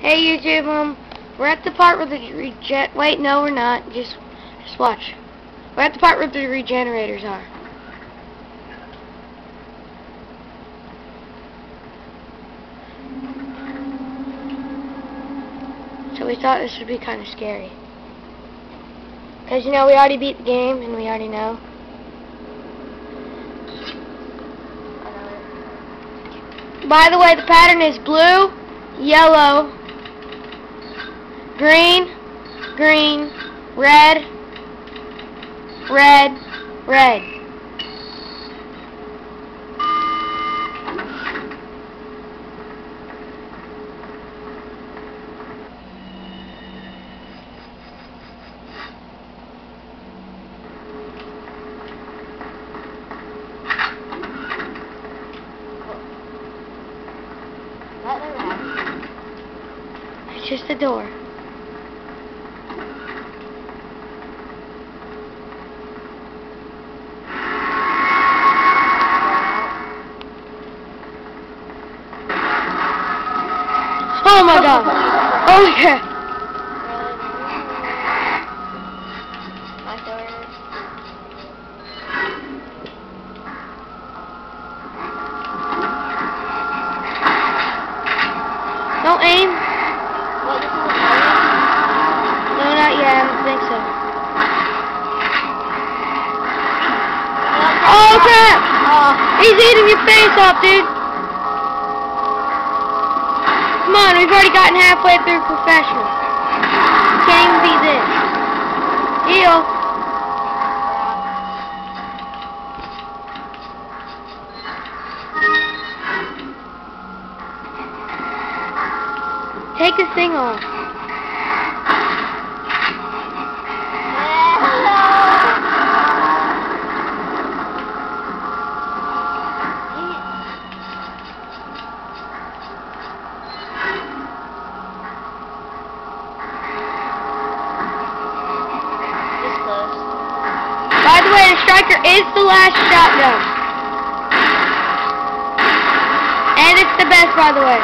Hey YouTube, um, we're at the part where the regen. Wait, no, we're not. Just, just watch. We're at the part where the regenerators are. So we thought this would be kind of scary. Because, you know, we already beat the game, and we already know. By the way, the pattern is blue, yellow, green, green, red, red, red. It's just a door. Oh my god. Oh yeah. Don't aim. No, not yet. I don't think so. Oh crap! Oh, He's eating your face off, dude. Come on, we've already gotten halfway through professional. Can't even beat this. Heal. Take this thing off. Striker is the last shotgun. And it's the best, by the way.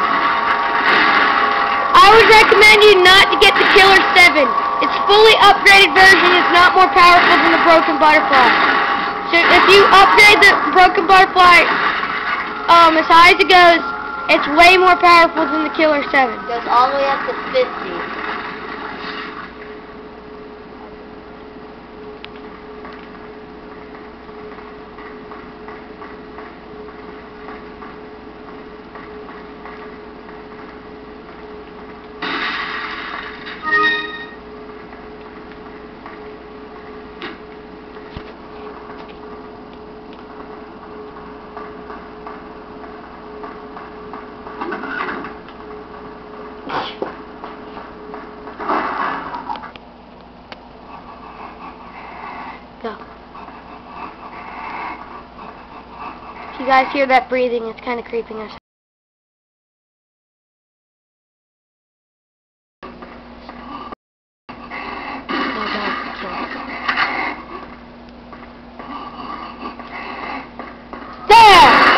I would recommend you not to get the Killer 7. Its fully upgraded version is not more powerful than the Broken Butterfly. So if you upgrade the Broken Butterfly um, as high as it goes, it's way more powerful than the Killer 7. It Goes all the way up to 50. Go. If you guys hear that breathing, it's kind of creeping us. Oh, God, kill it. There!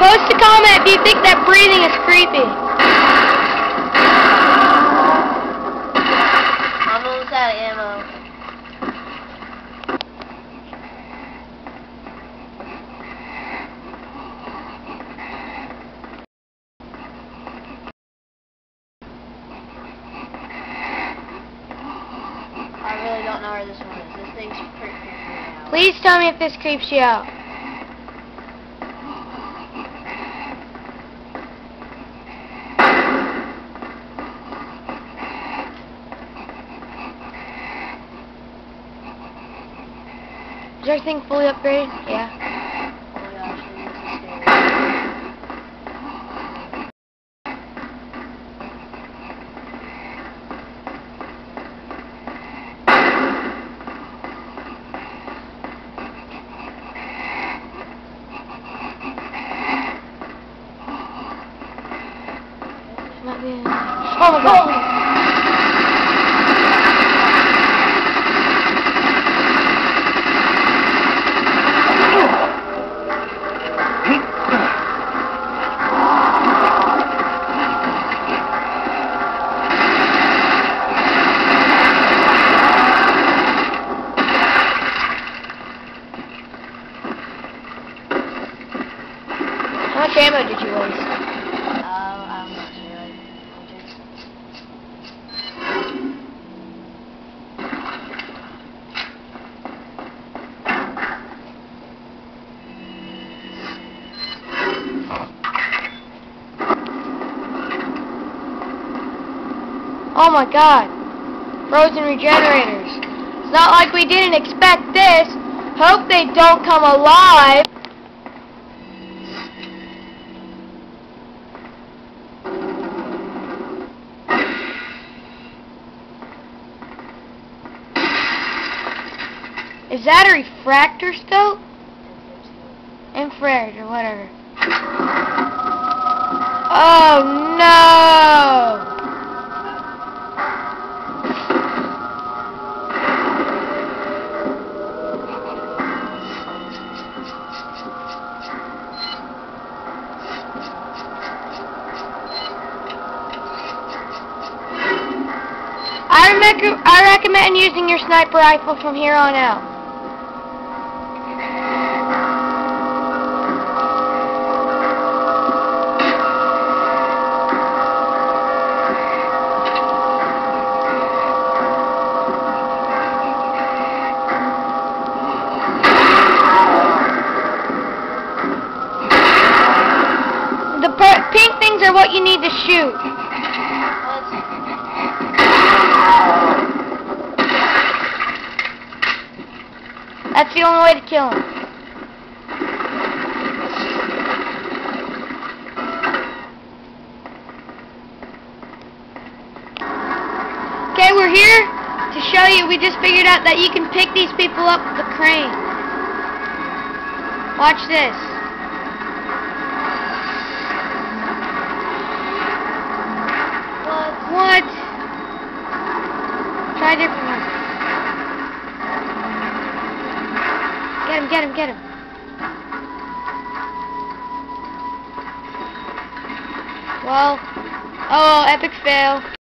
Post a comment if you think that breathing is creepy. I'm almost out of ammo. I really don't know where this one is. This thing's pretty creepy. Please tell me if this creeps you out. Is everything fully upgraded? Yeah. Oh my god. How much ammo did you waste? Oh, I'm not sure. Like, hundreds. Oh my god. Frozen regenerators. It's not like we didn't expect this. Hope they don't come alive. Is that a refractor scope? Infrared or whatever. Oh no! Recommend using your sniper rifle from here on out. The pink things are what you need to shoot. That's the only way to kill him. Okay, we're here to show you. We just figured out that you can pick these people up with the crane. Watch this. What? Try different one. Get get him, get him. Well, oh, epic fail.